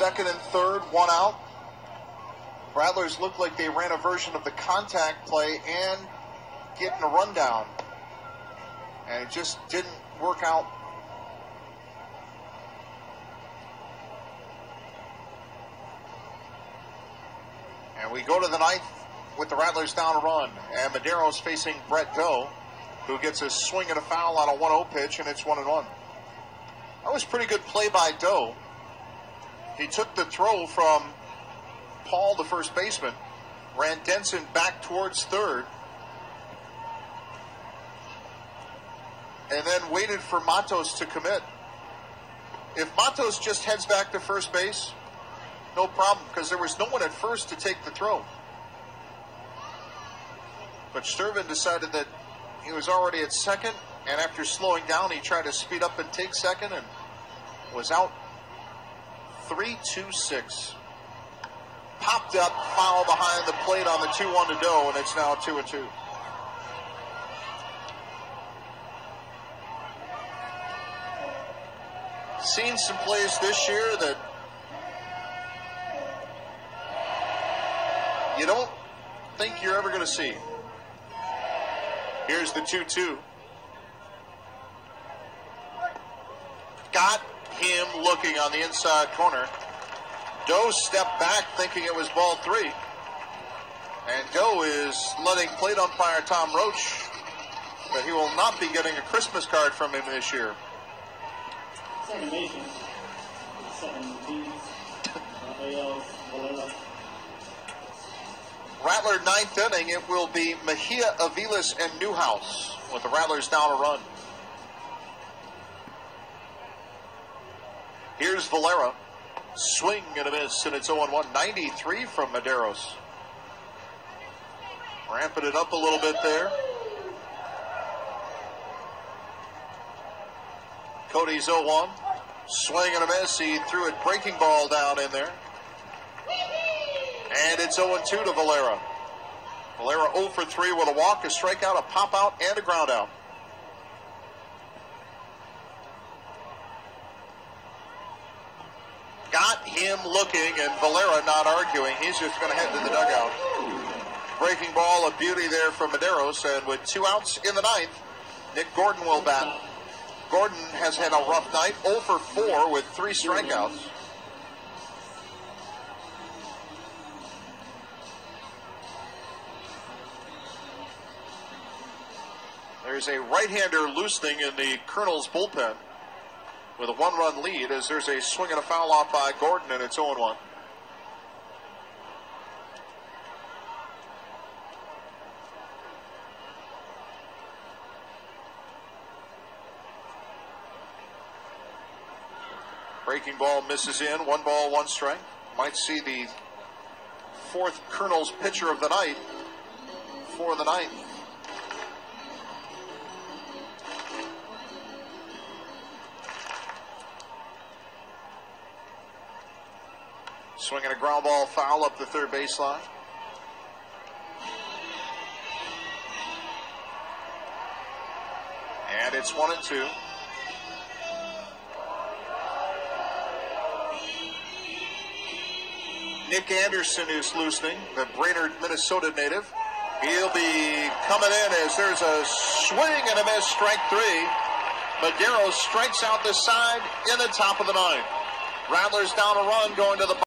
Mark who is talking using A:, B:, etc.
A: Second and third, one out. Rattlers looked like they ran a version of the contact play and getting a rundown. And it just didn't work out. And we go to the ninth with the Rattlers down a run. And Medeiros facing Brett Doe, who gets a swing and a foul on a 1 0 pitch, and it's 1 and 1. That was pretty good play by Doe. He took the throw from Paul, the first baseman, ran Denson back towards third, and then waited for Matos to commit. If Matos just heads back to first base, no problem, because there was no one at first to take the throw. But Sturvin decided that he was already at second, and after slowing down, he tried to speed up and take second and was out 3 2 6. Popped up, foul behind the plate on the 2 1 to Doe, and it's now 2 2. Seen some plays this year that you don't think you're ever going to see. Here's the 2 2. Got him looking on the inside corner. Doe stepped back thinking it was ball three. And Doe is letting plate umpire Tom Roach that he will not be getting a Christmas card from him this year.
B: Second baseman, second team, AL Valera.
A: Rattler ninth inning, it will be Mejia, Aviles, and Newhouse with the Rattlers down a run. Here's Valera. Swing and a miss, and it's 0 1. 93 from Medeiros. Ramping it up a little bit there. Kodi's 0 1. Swing and a miss. He threw a breaking ball down in there. And it's 0 2 to Valera. Valera 0 for 3 with a walk, a strikeout, a pop out, and a ground out. Got him looking, and Valera not arguing. He's just going to head to the dugout. Breaking ball, a beauty there from Medeiros, and with two outs in the ninth, Nick Gordon will bat. Gordon has had a rough night, 0 for 4 with three strikeouts. There's a right-hander loosening in the Kernels' bullpen with a one-run lead as there's a swing and a foul off by Gordon, and it's 0-1. Breaking ball misses in. One ball, one strike. Might see the fourth Kernels' pitcher of the night for the ninth. Swinging a ground ball foul up the third baseline. And it's one and two. Nick Anderson is loosening, the Brainerd, Minnesota native. He'll be coming in as there's a swing and a miss, strike three. Medeiros strikes out the side in the top of the ninth. Rattlers down a run going to the